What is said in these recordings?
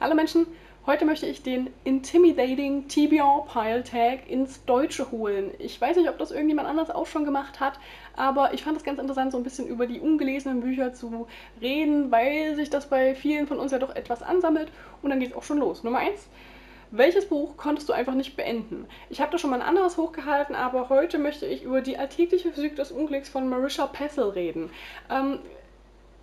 Hallo Menschen, heute möchte ich den Intimidating TBR Pile Tag ins Deutsche holen. Ich weiß nicht, ob das irgendjemand anders auch schon gemacht hat, aber ich fand es ganz interessant, so ein bisschen über die ungelesenen Bücher zu reden, weil sich das bei vielen von uns ja doch etwas ansammelt und dann geht es auch schon los. Nummer 1. Welches Buch konntest du einfach nicht beenden? Ich habe da schon mal ein anderes hochgehalten, aber heute möchte ich über die alltägliche Physik des Unglücks von Marisha Pessel reden. Ähm,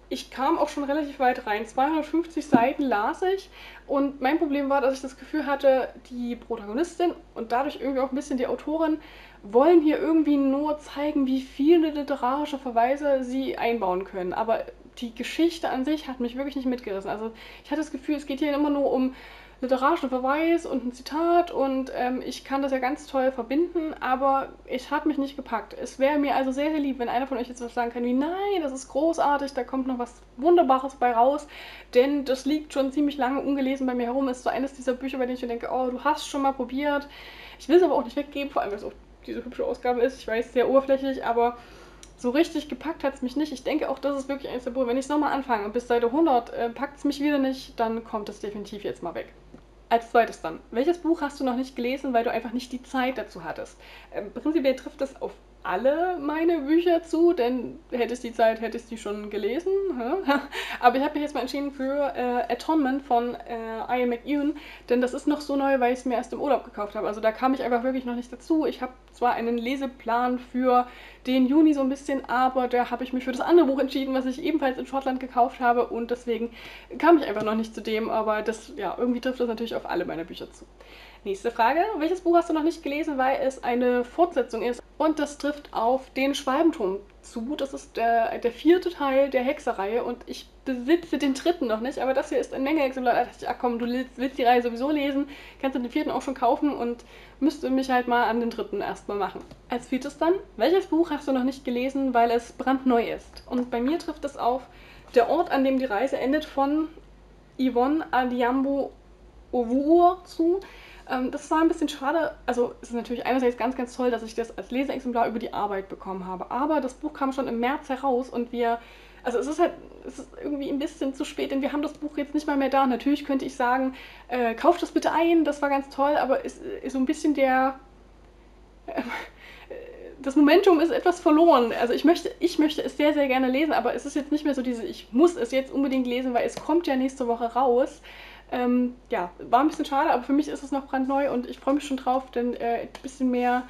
ich kam auch schon relativ weit rein. 250 Seiten las ich und mein Problem war, dass ich das Gefühl hatte, die Protagonistin und dadurch irgendwie auch ein bisschen die Autorin wollen hier irgendwie nur zeigen, wie viele literarische Verweise sie einbauen können. Aber die Geschichte an sich hat mich wirklich nicht mitgerissen. Also ich hatte das Gefühl, es geht hier immer nur um literarischen Verweis und ein Zitat und ähm, ich kann das ja ganz toll verbinden, aber es hat mich nicht gepackt. Es wäre mir also sehr, sehr lieb, wenn einer von euch jetzt was sagen kann wie, nein, das ist großartig, da kommt noch was Wunderbares bei raus, denn das liegt schon ziemlich lange ungelesen bei mir herum, ist so eines dieser Bücher, bei denen ich mir denke, oh, du hast schon mal probiert. Ich will es aber auch nicht weggeben, vor allem, weil es auch diese hübsche Ausgabe ist. Ich weiß, sehr oberflächlich, aber so richtig gepackt hat es mich nicht. Ich denke auch, das ist wirklich eines der Bücher. Wenn ich es nochmal anfange und bis Seite 100 äh, packt es mich wieder nicht, dann kommt es definitiv jetzt mal weg. Als zweites dann, welches Buch hast du noch nicht gelesen, weil du einfach nicht die Zeit dazu hattest? Ähm, prinzipiell trifft das auf alle meine Bücher zu, denn hättest die Zeit, hättest die schon gelesen. Aber ich habe mich jetzt mal entschieden für äh, Atonement von äh, Ian McEwan, denn das ist noch so neu, weil ich es mir erst im Urlaub gekauft habe. Also da kam ich einfach wirklich noch nicht dazu. Ich habe zwar einen Leseplan für den Juni so ein bisschen, aber da habe ich mich für das andere Buch entschieden, was ich ebenfalls in Schottland gekauft habe und deswegen kam ich einfach noch nicht zu dem, aber das, ja, irgendwie trifft das natürlich auf alle meine Bücher zu. Nächste Frage. Welches Buch hast du noch nicht gelesen, weil es eine Fortsetzung ist? Und das trifft auf den Schwalbenturm zu. Das ist der, der vierte Teil der Hexerreihe und ich besitze den dritten noch nicht, aber das hier ist ein Menge-Exemplar. Da dachte ich, ach komm, du willst die Reihe sowieso lesen, kannst du den vierten auch schon kaufen und müsste mich halt mal an den dritten erstmal machen. Als viertes dann, welches Buch hast du noch nicht gelesen, weil es brandneu ist? Und bei mir trifft es auf Der Ort, an dem die Reise endet von Yvonne Adiambo Ovuur zu. Ähm, das war ein bisschen schade. Also es ist natürlich einerseits ganz, ganz toll, dass ich das als Leseexemplar über die Arbeit bekommen habe. Aber das Buch kam schon im März heraus und wir also es ist halt, es ist irgendwie ein bisschen zu spät, denn wir haben das Buch jetzt nicht mal mehr da. Natürlich könnte ich sagen, äh, kauft das bitte ein, das war ganz toll, aber es ist so ein bisschen der, äh, das Momentum ist etwas verloren. Also ich möchte, ich möchte es sehr, sehr gerne lesen, aber es ist jetzt nicht mehr so diese, ich muss es jetzt unbedingt lesen, weil es kommt ja nächste Woche raus. Ähm, ja, war ein bisschen schade, aber für mich ist es noch brandneu und ich freue mich schon drauf, denn äh, ein bisschen mehr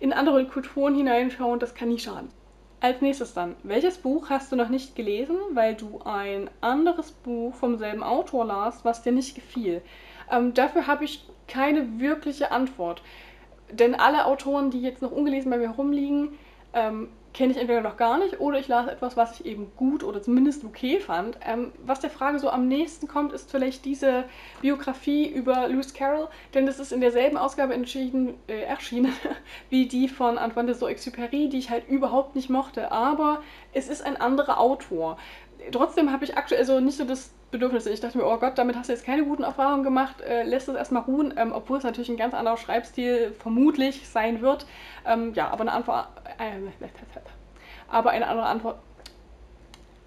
in andere Kulturen hineinschauen, das kann nie schaden. Als nächstes dann, welches Buch hast du noch nicht gelesen, weil du ein anderes Buch vom selben Autor las, was dir nicht gefiel? Ähm, dafür habe ich keine wirkliche Antwort. Denn alle Autoren, die jetzt noch ungelesen bei mir rumliegen, ähm, kenne ich entweder noch gar nicht oder ich las etwas, was ich eben gut oder zumindest okay fand. Ähm, was der Frage so am nächsten kommt, ist vielleicht diese Biografie über Lewis Carroll, denn das ist in derselben Ausgabe äh, erschienen wie die von Antoine de Saint-Exupéry, die ich halt überhaupt nicht mochte. Aber es ist ein anderer Autor. Trotzdem habe ich aktuell so nicht so das Bedürfnis. Ich dachte mir, oh Gott, damit hast du jetzt keine guten Erfahrungen gemacht, äh, lässt es erstmal ruhen, ähm, obwohl es natürlich ein ganz anderer Schreibstil vermutlich sein wird. Ähm, ja, aber eine Antwort. Äh, aber eine andere Antwort.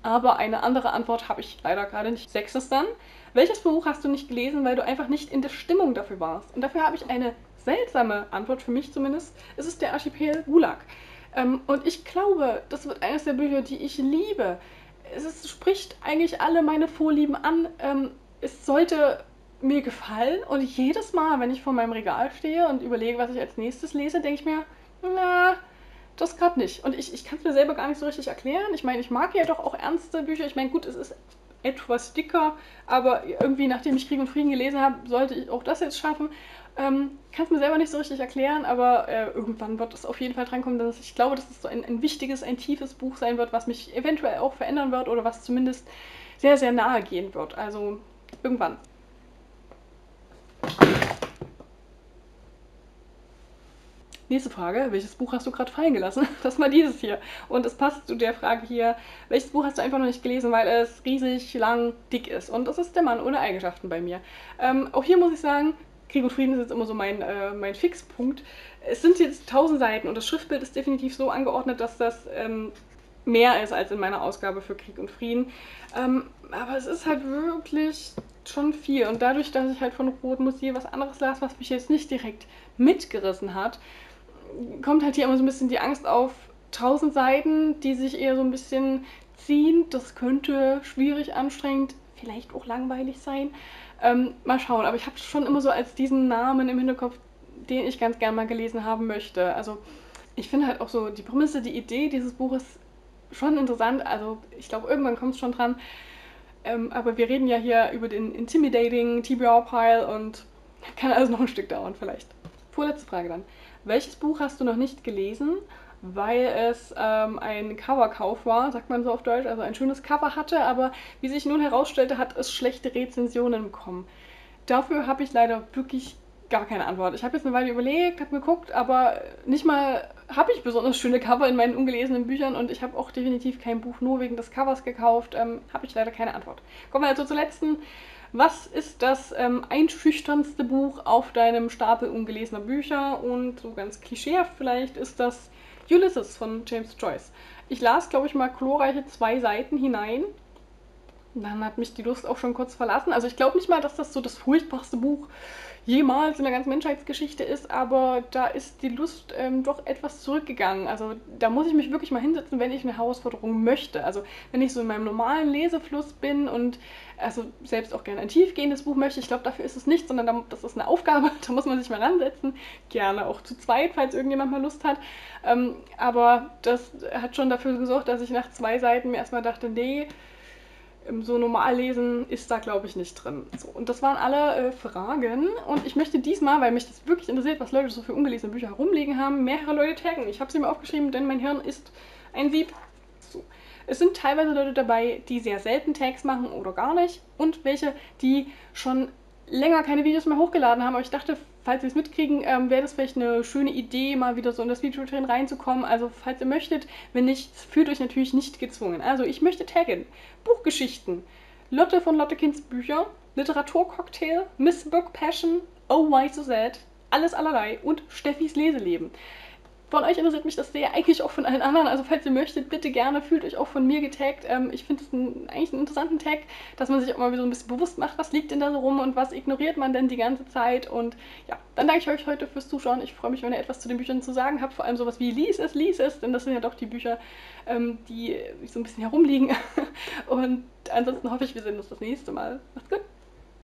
Aber eine andere Antwort habe ich leider gerade nicht. Sechstes dann. Welches Buch hast du nicht gelesen, weil du einfach nicht in der Stimmung dafür warst? Und dafür habe ich eine seltsame Antwort, für mich zumindest. Es ist der Archipel Gulag. Ähm, und ich glaube, das wird eines der Bücher, die ich liebe. Es spricht eigentlich alle meine Vorlieben an. Ähm, es sollte mir gefallen und jedes Mal, wenn ich vor meinem Regal stehe und überlege, was ich als nächstes lese, denke ich mir, na, das gerade nicht. Und ich, ich kann es mir selber gar nicht so richtig erklären. Ich meine, ich mag ja doch auch ernste Bücher. Ich meine, gut, es ist etwas dicker, aber irgendwie, nachdem ich Krieg und Frieden gelesen habe, sollte ich auch das jetzt schaffen. Ähm, kann es mir selber nicht so richtig erklären, aber äh, irgendwann wird es auf jeden Fall drankommen, dass ich glaube, dass es so ein, ein wichtiges, ein tiefes Buch sein wird, was mich eventuell auch verändern wird oder was zumindest sehr, sehr nahe gehen wird. Also irgendwann. Nächste Frage, welches Buch hast du gerade fallen gelassen? Das war dieses hier. Und es passt zu der Frage hier, welches Buch hast du einfach noch nicht gelesen, weil es riesig lang dick ist. Und das ist der Mann ohne Eigenschaften bei mir. Ähm, auch hier muss ich sagen, Krieg und Frieden ist jetzt immer so mein, äh, mein Fixpunkt. Es sind jetzt 1000 Seiten und das Schriftbild ist definitiv so angeordnet, dass das ähm, mehr ist als in meiner Ausgabe für Krieg und Frieden. Ähm, aber es ist halt wirklich schon viel. Und dadurch, dass ich halt von Rot Musier was anderes las, was mich jetzt nicht direkt mitgerissen hat, kommt halt hier immer so ein bisschen die Angst auf, tausend Seiten, die sich eher so ein bisschen ziehen. Das könnte schwierig, anstrengend, vielleicht auch langweilig sein. Ähm, mal schauen, aber ich habe schon immer so als diesen Namen im Hinterkopf, den ich ganz gern mal gelesen haben möchte. Also ich finde halt auch so die Prämisse, die Idee dieses Buches schon interessant. Also ich glaube, irgendwann kommt es schon dran. Ähm, aber wir reden ja hier über den Intimidating TBR-Pile und kann also noch ein Stück dauern vielleicht. Vorletzte Frage dann. Welches Buch hast du noch nicht gelesen, weil es ähm, ein Coverkauf war, sagt man so auf Deutsch, also ein schönes Cover hatte, aber wie sich nun herausstellte, hat es schlechte Rezensionen bekommen. Dafür habe ich leider wirklich gar keine Antwort. Ich habe jetzt eine Weile überlegt, habe geguckt, aber nicht mal habe ich besonders schöne Cover in meinen ungelesenen Büchern und ich habe auch definitiv kein Buch nur wegen des Covers gekauft. Ähm, habe ich leider keine Antwort. Kommen wir also zur letzten. Was ist das ähm, einschüchternste Buch auf deinem Stapel ungelesener Bücher? Und so ganz klischeehaft vielleicht ist das Ulysses von James Joyce. Ich las, glaube ich, mal glorreiche zwei Seiten hinein. Dann hat mich die Lust auch schon kurz verlassen. Also ich glaube nicht mal, dass das so das furchtbarste Buch jemals in der ganzen Menschheitsgeschichte ist, aber da ist die Lust ähm, doch etwas zurückgegangen. Also da muss ich mich wirklich mal hinsetzen, wenn ich eine Herausforderung möchte. Also wenn ich so in meinem normalen Lesefluss bin und also selbst auch gerne ein tiefgehendes Buch möchte, ich glaube, dafür ist es nicht, sondern das ist eine Aufgabe, da muss man sich mal ransetzen. Gerne auch zu zweit, falls irgendjemand mal Lust hat. Ähm, aber das hat schon dafür gesorgt, dass ich nach zwei Seiten mir erstmal dachte, nee, so normal lesen ist da, glaube ich, nicht drin. So, und das waren alle äh, Fragen. Und ich möchte diesmal, weil mich das wirklich interessiert, was Leute so für ungelesene Bücher herumliegen haben, mehrere Leute taggen. Ich habe sie mir aufgeschrieben, denn mein Hirn ist ein Sieb. So. Es sind teilweise Leute dabei, die sehr selten Tags machen oder gar nicht. Und welche, die schon länger keine Videos mehr hochgeladen haben. Aber ich dachte, falls Sie es mitkriegen, ähm, wäre das vielleicht eine schöne Idee, mal wieder so in das Video-Train reinzukommen. Also, falls ihr möchtet, wenn nicht, fühlt euch natürlich nicht gezwungen. Also, ich möchte taggen. Buchgeschichten. Lotte von Lottekins Bücher, Literaturcocktail, Miss Book Passion, Oh Why So Sad, alles allerlei und Steffis Leseleben. Von euch interessiert mich das sehr, eigentlich auch von allen anderen. Also falls ihr möchtet, bitte gerne, fühlt euch auch von mir getaggt. Ähm, ich finde es eigentlich einen interessanten Tag, dass man sich auch mal so ein bisschen bewusst macht, was liegt denn da so rum und was ignoriert man denn die ganze Zeit. Und ja, dann danke ich euch heute fürs Zuschauen. Ich freue mich, wenn ihr etwas zu den Büchern zu sagen habt. Vor allem sowas wie Lies es, Lies es, denn das sind ja doch die Bücher, ähm, die so ein bisschen herumliegen. und ansonsten hoffe ich, wir sehen uns das nächste Mal. Macht's gut!